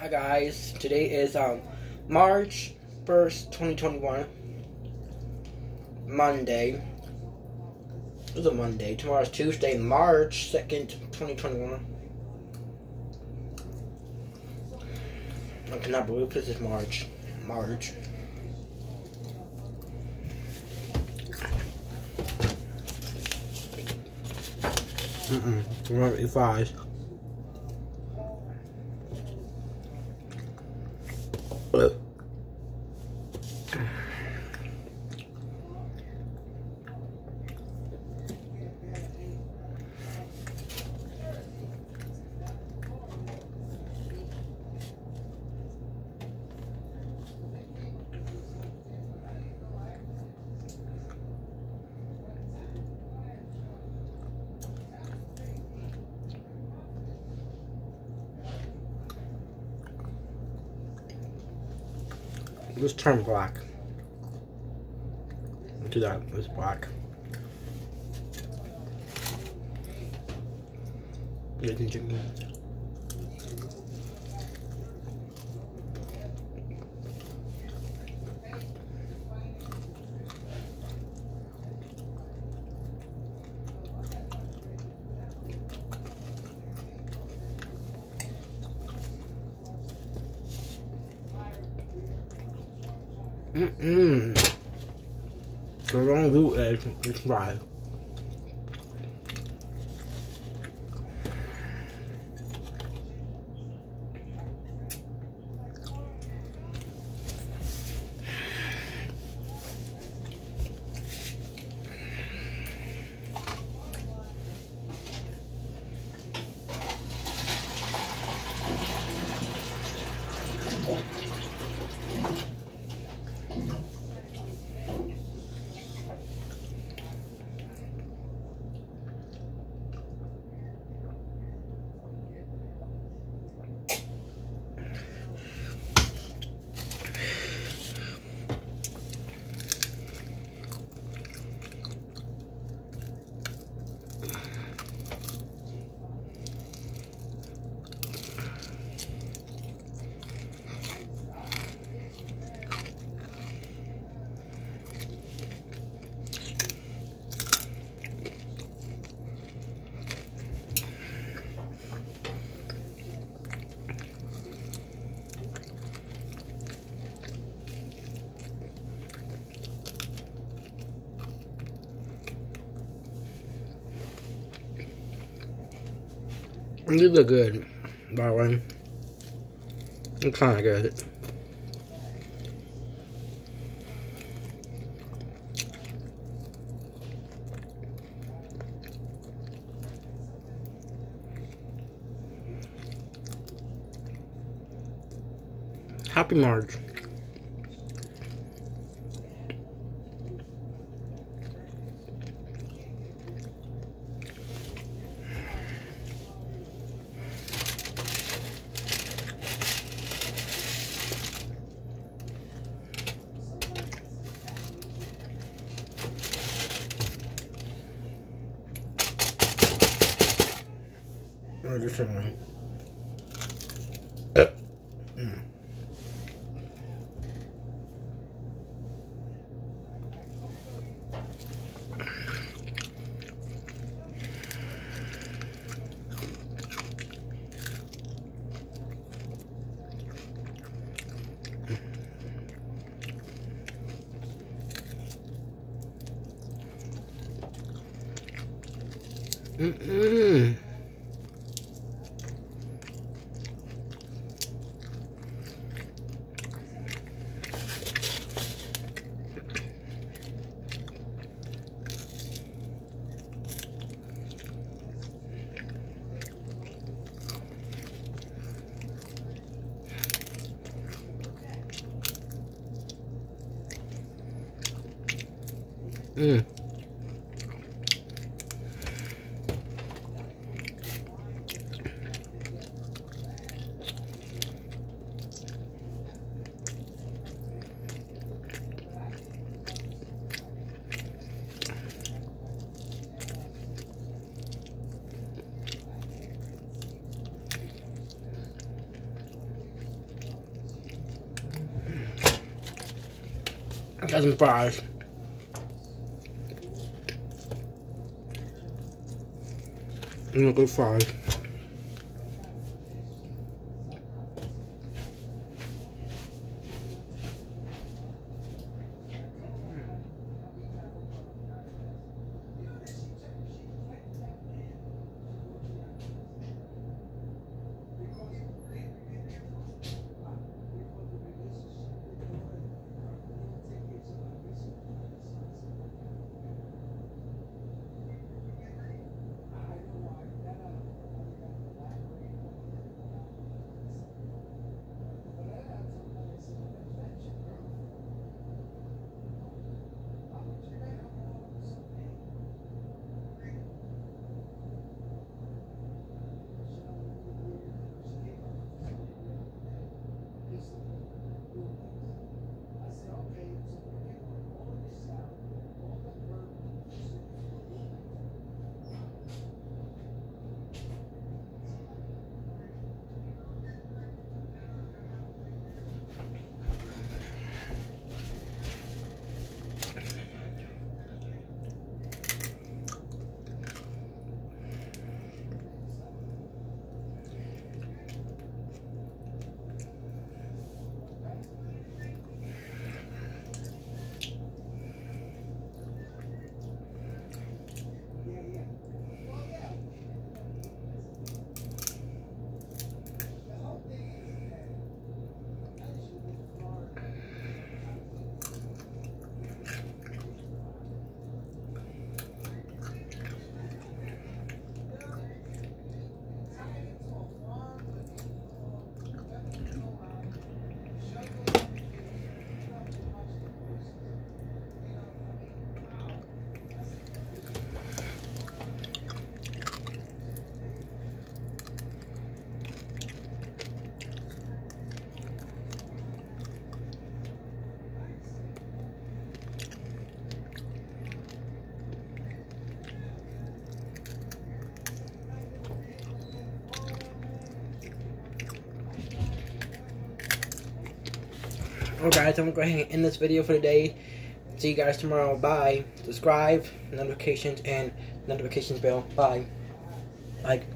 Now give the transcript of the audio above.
Hi guys, today is um March 1st, 2021. Monday. It was a Monday. Tomorrow's Tuesday, March 2nd, 2021. I cannot believe this is March. March. Mm-mm. Remember, five. Let's turn black. Do that. It's black. Mm-mm. The wrong root is it's You look good, by the way. I'm kind of good. Happy March. Or just something. Mm. Mm-mm. Mm. Got some fries. Mm, good fries. Well guys, I'm gonna go ahead and end this video for today. See you guys tomorrow. Bye. Subscribe, notifications, and notifications bell. Bye. Like.